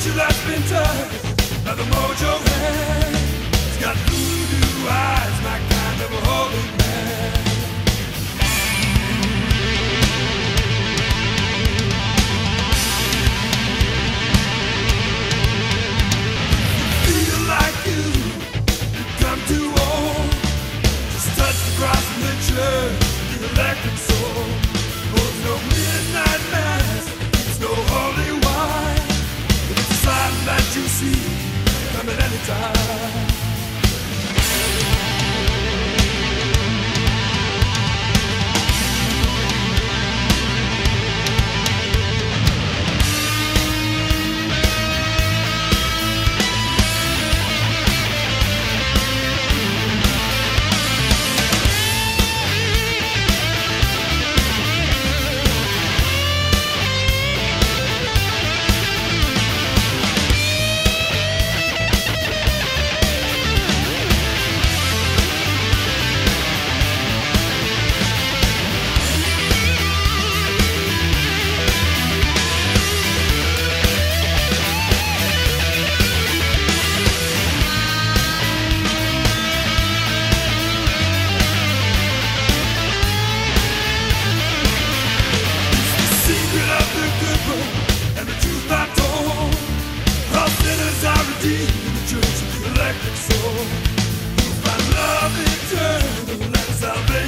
picture that's been touched by the mojo man. It's got voodoo eyes.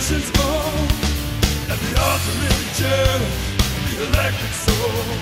vibrations born at the ultimate judge, the electric soul.